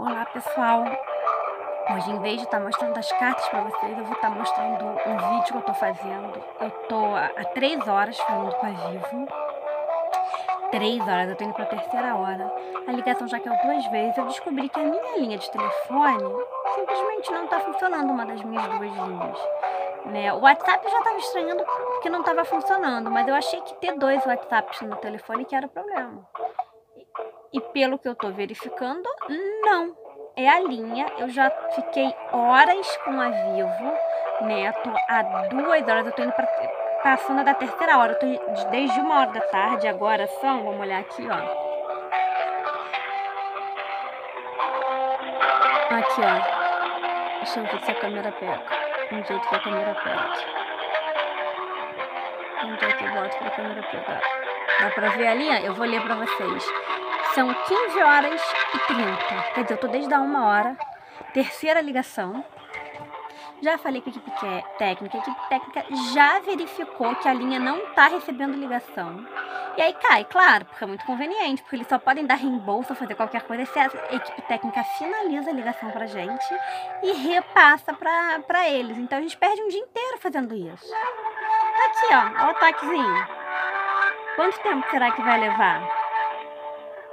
Olá pessoal, hoje em vez de estar tá mostrando as cartas para vocês, eu vou estar tá mostrando um vídeo que eu estou fazendo. Eu tô há três horas falando com a Vivo, três horas, eu tô indo para a terceira hora. A ligação já caiu duas vezes, eu descobri que a minha linha de telefone simplesmente não está funcionando, uma das minhas duas linhas. Né? O WhatsApp já estava estranhando porque não estava funcionando, mas eu achei que ter dois WhatsApps no telefone que era o problema. E pelo que eu tô verificando, não. É a linha. Eu já fiquei horas com a Vivo, né? Tô há duas horas, eu tô indo pra, passando da terceira hora. Eu tô desde uma hora da tarde, agora são, vamos olhar aqui, ó. Aqui, ó. Deixa eu ver se a câmera pega. Um jeito que a câmera pega. Um jeito eu boto pra câmera pegar. Dá pra ver a linha? Eu vou ler pra vocês. São 15 horas e 30. Quer dizer, eu tô desde a uma hora. Terceira ligação. Já falei com a equipe é técnica. A equipe técnica já verificou que a linha não está recebendo ligação. E aí cai, claro, porque é muito conveniente, porque eles só podem dar reembolso ou fazer qualquer coisa se a equipe técnica finaliza a ligação pra gente e repassa pra, pra eles. Então a gente perde um dia inteiro fazendo isso. Aqui, ó, ó o ataquezinho. Quanto tempo será que vai levar?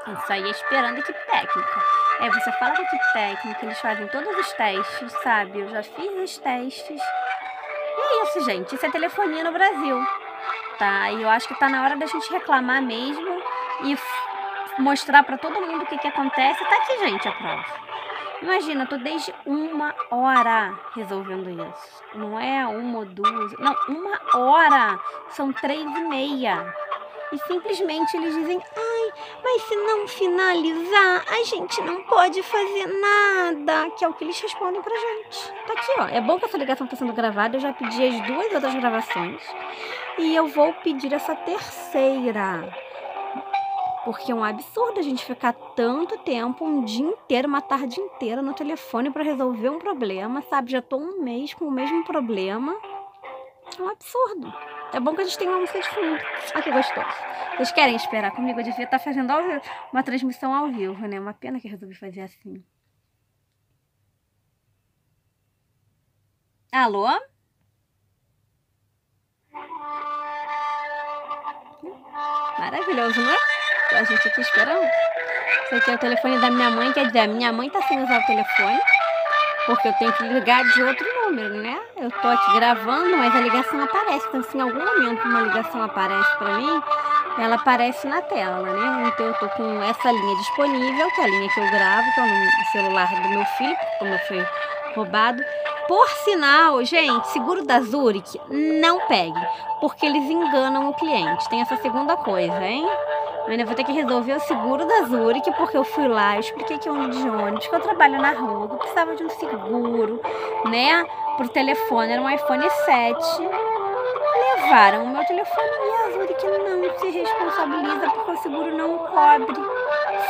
Isso aí é esperando a equipe técnica. É, você fala com a equipe técnica, eles fazem todos os testes, sabe? Eu já fiz os testes. E é isso, gente. Isso é telefonia no Brasil. Tá? E eu acho que tá na hora da gente reclamar mesmo e mostrar para todo mundo o que, que acontece. Tá aqui, gente, a prova. Imagina, eu tô desde uma hora resolvendo isso. Não é uma ou duas. Não, uma hora. São três e meia. E simplesmente eles dizem: ai, mas se não finalizar, a gente não pode fazer nada. Que é o que eles respondem pra gente. Tá aqui, ó. É bom que essa ligação tá sendo gravada. Eu já pedi as duas outras gravações. E eu vou pedir essa terceira. Porque é um absurdo a gente ficar tanto tempo, um dia inteiro, uma tarde inteira no telefone para resolver um problema, sabe? Já tô um mês com o mesmo problema. É um absurdo. É bom que a gente tem uma música de fundo. Olha que gostoso. Vocês querem esperar comigo? Eu devia estar fazendo uma transmissão ao vivo, né? Uma pena que eu resolvi fazer assim. Alô? Maravilhoso, né? A gente aqui esperando. Esse aqui é o telefone da minha mãe, quer dizer, minha mãe tá sem usar o telefone porque eu tenho que ligar de outro número, né? Eu tô aqui gravando, mas a ligação aparece. Então, se em algum momento uma ligação aparece para mim, ela aparece na tela, né? Então, eu tô com essa linha disponível, que é a linha que eu gravo, que é o celular do meu filho, como foi roubado. Por sinal, gente, seguro da Zurich, não pegue, porque eles enganam o cliente. Tem essa segunda coisa, hein? Eu ainda vou ter que resolver o seguro da Zurich, porque eu fui lá, eu expliquei que eu ando de ônibus, que eu trabalho na rua, que eu precisava de um seguro, né? Pro telefone, era um iPhone 7. Levaram o meu telefone e a Zurich não se responsabiliza porque o seguro não cobre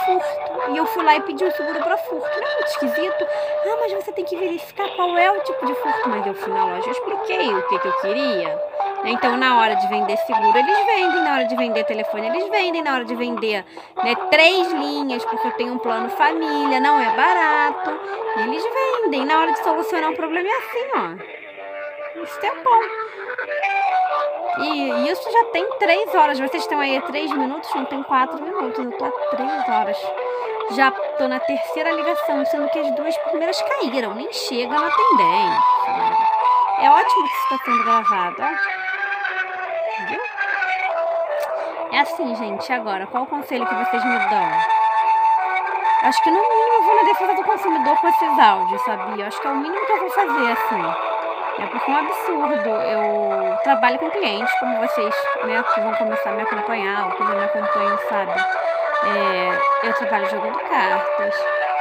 furto. E eu fui lá e pedi um seguro para furto. Não é muito esquisito? Ah, mas você tem que verificar qual é o tipo de furto. Mas eu fui na loja, eu expliquei o que, que eu queria. Então, na hora de vender seguro, eles vendem. Na hora de vender telefone, eles vendem. Na hora de vender né, três linhas, porque eu tenho um plano família, não é barato. Eles vendem. Na hora de solucionar um problema é assim, ó. Isso é bom. E isso já tem três horas. Vocês estão aí três minutos? Não tem quatro minutos. Eu tô há três horas. Já tô na terceira ligação, sendo que as duas primeiras caíram. Nem chega no atendente. É ótimo que isso está sendo gravado, ó. Viu? É assim, gente, agora, qual o conselho que vocês me dão? Acho que no mínimo eu vou na defesa do consumidor com esses áudios, sabia? Acho que é o mínimo que eu vou fazer, assim. É porque é um absurdo. Eu trabalho com clientes, como vocês, né, que vão começar a me acompanhar, ou que me acompanham, sabe? É, eu trabalho jogando cartas.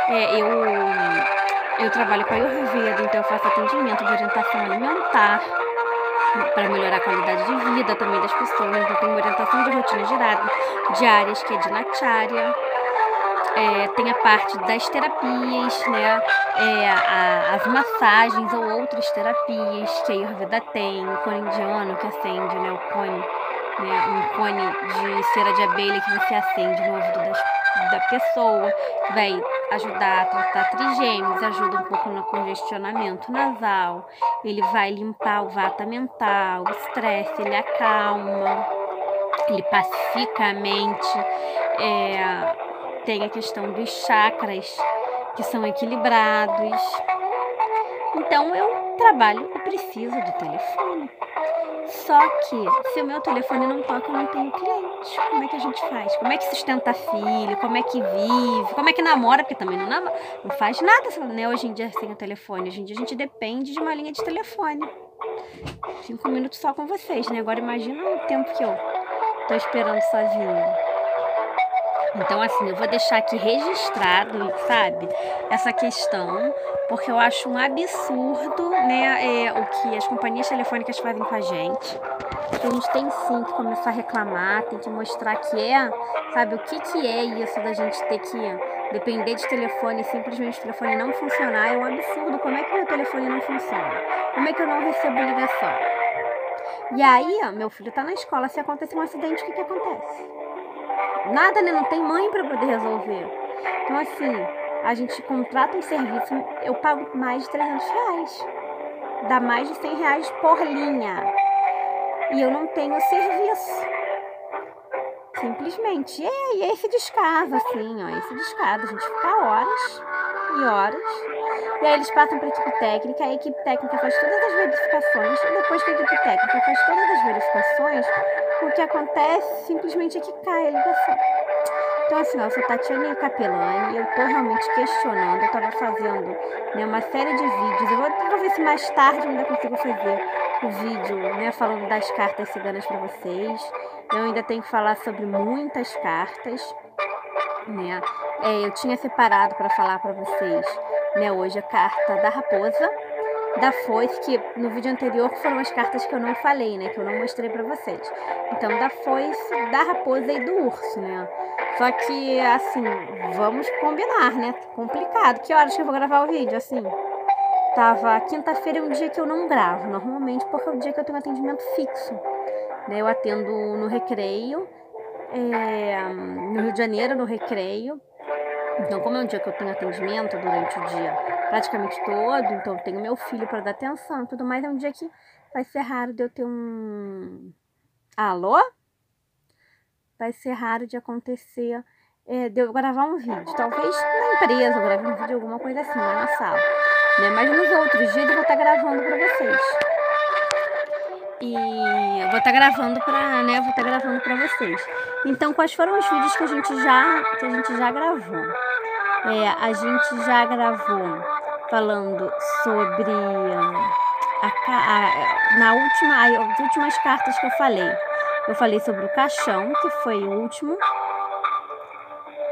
É, eu, eu trabalho com a Ayurveda, então eu faço atendimento de orientação alimentar para melhorar a qualidade de vida também das pessoas. Então, tem orientação de rotinas diárias, que é de Nacharya. É, tem a parte das terapias, né? É, a, as massagens ou outras terapias que a Ayurveda tem, o cone indiano que acende, né? O cone, né? Um cone de cera de abelha que você acende no ouvido das, da pessoa, vai ajudar a tratar trigêmeos, ajuda um pouco no congestionamento nasal, ele vai limpar o vata mental, o estresse, ele acalma, ele pacifica a mente, é, tem a questão dos chakras que são equilibrados. Então eu trabalho e preciso de telefone. Só que se o meu telefone não toca, eu não tenho cliente. Como é que a gente faz? Como é que sustenta filho? Como é que vive? Como é que namora? Porque também não, namora, não faz nada né? hoje em dia sem o telefone. Hoje em dia a gente depende de uma linha de telefone. Cinco minutos só com vocês, né? Agora imagina o tempo que eu tô esperando sozinha. Então, assim, eu vou deixar aqui registrado, sabe, essa questão, porque eu acho um absurdo, né, é, o que as companhias telefônicas fazem com a gente. Que a gente tem sim que começar a reclamar, tem que mostrar que é, sabe, o que, que é isso da gente ter que depender de telefone, simplesmente o telefone não funcionar, é um absurdo. Como é que o meu telefone não funciona? Como é que eu não recebo ligação? E aí, ó, meu filho tá na escola, se acontecer um acidente, o que que acontece? Nada, né? Não tem mãe para poder resolver. Então, assim, a gente contrata um serviço, eu pago mais de 300 reais. Dá mais de 100 reais por linha. E eu não tenho serviço. Simplesmente. E é esse descaso, assim, ó. Esse descaso. A gente fica horas e horas. E aí eles passam para a equipe técnica, a equipe técnica faz todas as verificações, e depois que a equipe técnica faz todas as verificações, o que acontece simplesmente é que cai a ligação. Então, assim, eu sou Tatiane Capelani, eu tô realmente questionando, eu tava fazendo né, uma série de vídeos, eu vou, vou ver se mais tarde eu ainda consigo fazer o vídeo, né, falando das cartas ciganas para vocês. Eu ainda tenho que falar sobre muitas cartas, né. É, eu tinha separado para falar para vocês, né, hoje a carta da raposa, da foice, que no vídeo anterior foram as cartas que eu não falei, né? Que eu não mostrei pra vocês. Então, da foice, da raposa e do urso, né? Só que, assim, vamos combinar, né? Complicado. Que horas que eu vou gravar o vídeo, assim? Tava quinta-feira é um dia que eu não gravo, normalmente, porque é o dia que eu tenho atendimento fixo. Né? Eu atendo no recreio, é, no Rio de Janeiro, no recreio. Então, como é um dia que eu tenho atendimento durante o dia praticamente todo, então eu tenho meu filho para dar atenção e tudo mais, é um dia que vai ser raro de eu ter um. Alô? Vai ser raro de acontecer, é, de eu gravar um vídeo. Talvez na empresa eu grave um vídeo, alguma coisa assim, lá na sala. Né? Mas nos outros dias eu vou estar gravando para vocês. E eu vou estar gravando para, né, vou estar gravando para vocês. Então, quais foram os vídeos que a gente já, que a gente já gravou? É, a gente já gravou falando sobre a, a, na última, as últimas cartas que eu falei. Eu falei sobre o caixão, que foi o último.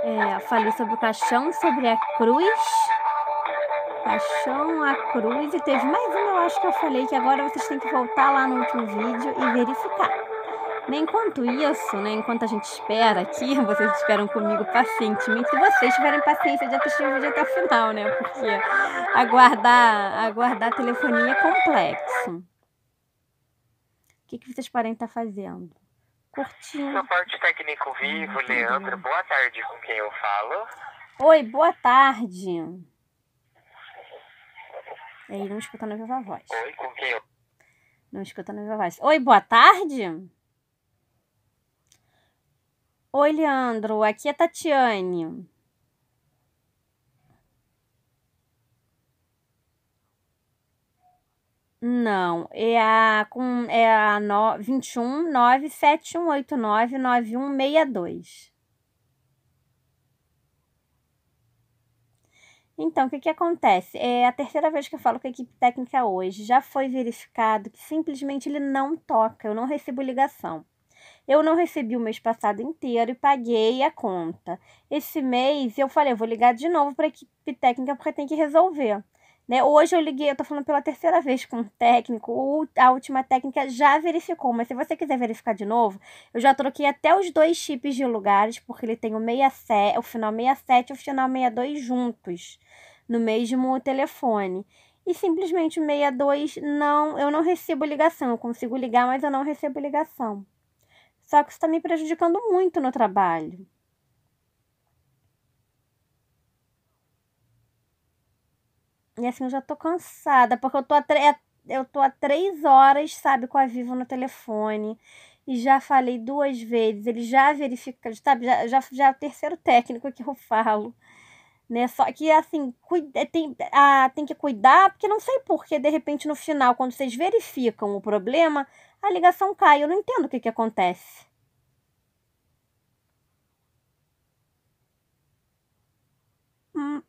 É, falei sobre o caixão, sobre a cruz. Caixão, a cruz. E teve mais uma, eu acho que eu falei, que agora vocês têm que voltar lá no último vídeo e verificar. Enquanto isso, né, enquanto a gente espera aqui, vocês esperam comigo pacientemente. Se vocês tiverem paciência de assistir o vídeo até o final, né? Porque aguardar, aguardar a telefonia é complexo. O que, que vocês podem estar fazendo? Curtindo. Suporte técnico vivo, Leandro. Boa tarde, com quem eu falo? Oi, boa tarde. Aí, não escutando a viva voz. Oi, com quem eu... Não escutando a viva voz. Oi, boa tarde. Oi, Leandro, aqui é Tatiane. Não, é a com é a no, 21 97189 Então, o que, que acontece? É a terceira vez que eu falo com a equipe técnica hoje. Já foi verificado que simplesmente ele não toca, eu não recebo ligação. Eu não recebi o mês passado inteiro e paguei a conta. Esse mês eu falei, eu vou ligar de novo para a equipe técnica porque tem que resolver. Né? Hoje eu liguei, eu tô falando pela terceira vez com o técnico, a última técnica já verificou, mas se você quiser verificar de novo, eu já troquei até os dois chips de lugares, porque ele tem o 67, o final 67 e o final 62 juntos no mesmo telefone. E simplesmente o 62 não, eu não recebo ligação, eu consigo ligar, mas eu não recebo ligação. Só que isso está me prejudicando muito no trabalho. E assim, eu já tô cansada, porque eu tô há, é, eu tô há três horas, sabe, com a Vivo no telefone. E já falei duas vezes, ele já verifica, sabe, já, já, já é o terceiro técnico que eu falo. Né? Só que assim, cuida, tem, ah, tem que cuidar, porque não sei por que, de repente, no final, quando vocês verificam o problema, a ligação cai. Eu não entendo o que, que acontece. Hum.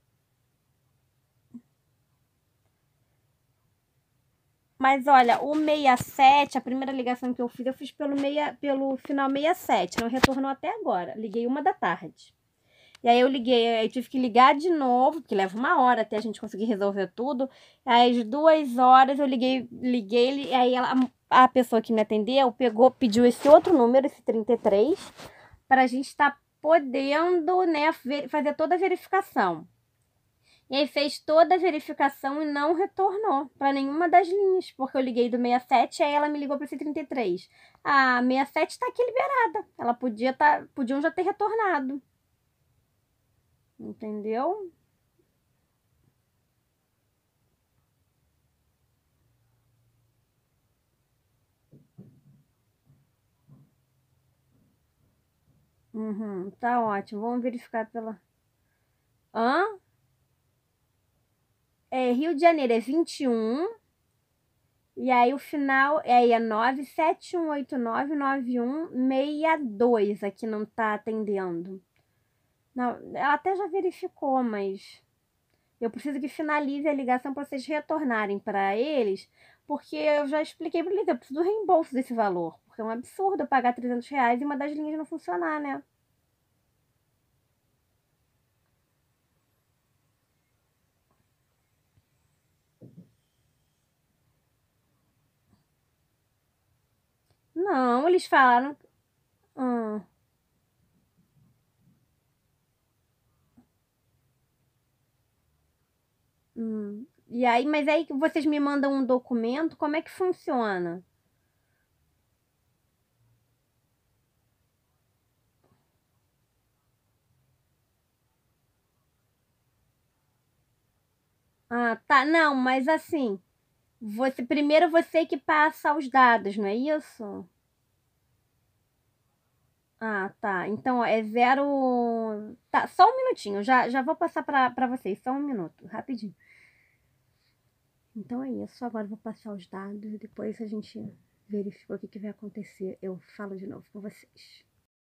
Mas olha, o 67, a primeira ligação que eu fiz, eu fiz pelo, meia, pelo final 67, não retornou até agora. Liguei uma da tarde. E aí eu liguei, aí tive que ligar de novo, porque leva uma hora até a gente conseguir resolver tudo. Aí às duas horas eu liguei, liguei, e aí ela, a pessoa que me atendeu pegou, pediu esse outro número, esse 33, para a gente estar tá podendo, né, fazer toda a verificação. E aí fez toda a verificação e não retornou para nenhuma das linhas, porque eu liguei do 67 e aí ela me ligou para esse 33. A 67 está aqui liberada. Ela podia tá, podiam já ter retornado. Entendeu? Uhum, tá ótimo. Vamos verificar pela. Hã? É, Rio de Janeiro é 21. E aí o final é, aí é 971899162. Aqui não tá atendendo. Não, ela até já verificou, mas eu preciso que finalize a ligação para vocês retornarem para eles, porque eu já expliquei para eles, eu preciso do reembolso desse valor, porque é um absurdo eu pagar 300 reais e uma das linhas não funcionar, né? Não, eles falaram. Hum. Hum. E aí, mas aí que vocês me mandam um documento, como é que funciona? Ah, tá. Não, mas assim, você primeiro você que passa os dados, não é isso? Ah, tá. Então é zero. Tá, só um minutinho. Já, já vou passar para vocês. Só um minuto, rapidinho. Então é isso. Agora vou passar os dados. Depois a gente verifica o que, que vai acontecer. Eu falo de novo com vocês.